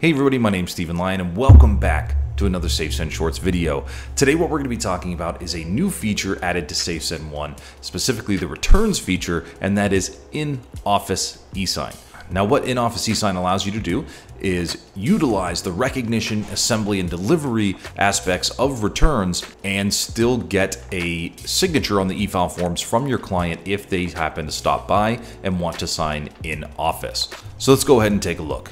Hey everybody, my name's Stephen Lyon and welcome back to another SafeSend Shorts video. Today what we're going to be talking about is a new feature added to SafeSend One, specifically the returns feature, and that is in-office e-sign. Now what in-office e-sign allows you to do is utilize the recognition, assembly, and delivery aspects of returns and still get a signature on the e-file forms from your client if they happen to stop by and want to sign in office. So let's go ahead and take a look.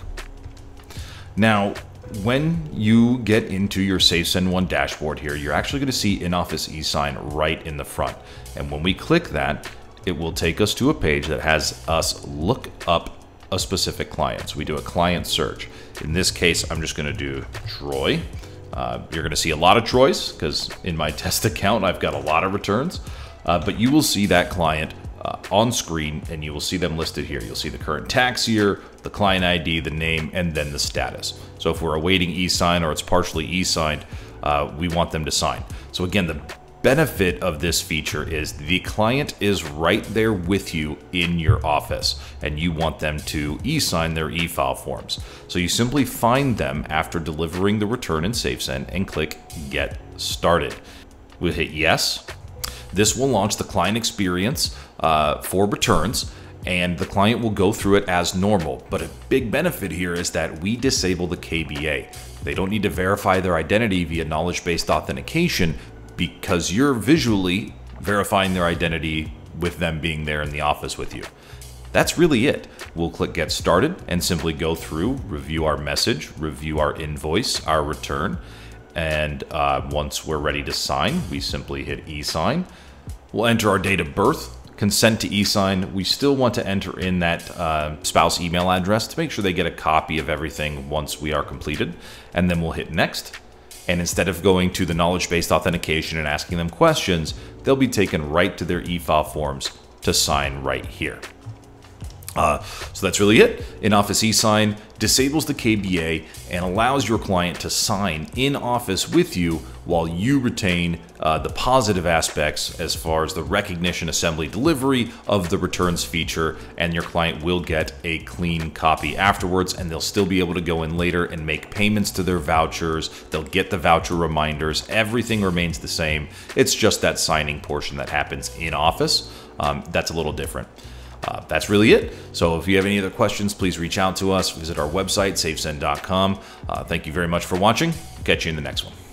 Now, when you get into your SafeSend One dashboard here, you're actually going to see in-office e-sign right in the front. And when we click that, it will take us to a page that has us look up a specific client. So we do a client search. In this case, I'm just going to do Troy. Uh, you're going to see a lot of Troys because in my test account, I've got a lot of returns. Uh, but you will see that client uh, on screen and you will see them listed here. You'll see the current tax year, the client ID, the name, and then the status. So if we're awaiting e-sign or it's partially e-signed, uh, we want them to sign. So again, the benefit of this feature is the client is right there with you in your office and you want them to e-sign their e-file forms. So you simply find them after delivering the return in SafeSend and click Get Started. We'll hit Yes. This will launch the client experience uh, for returns and the client will go through it as normal. But a big benefit here is that we disable the KBA. They don't need to verify their identity via knowledge-based authentication because you're visually verifying their identity with them being there in the office with you. That's really it. We'll click Get Started and simply go through, review our message, review our invoice, our return, and uh, once we're ready to sign, we simply hit e-sign. We'll enter our date of birth, consent to e-sign, we still want to enter in that uh, spouse email address to make sure they get a copy of everything once we are completed. And then we'll hit next. And instead of going to the knowledge-based authentication and asking them questions, they'll be taken right to their e-file forms to sign right here. Uh, so that's really it. In-Office e-sign disables the KBA and allows your client to sign in office with you while you retain uh, the positive aspects as far as the recognition, assembly, delivery of the returns feature, and your client will get a clean copy afterwards, and they'll still be able to go in later and make payments to their vouchers. They'll get the voucher reminders. Everything remains the same. It's just that signing portion that happens in office. Um, that's a little different. Uh, that's really it. So if you have any other questions, please reach out to us. Visit our website, safesend.com. Uh, thank you very much for watching. Catch you in the next one.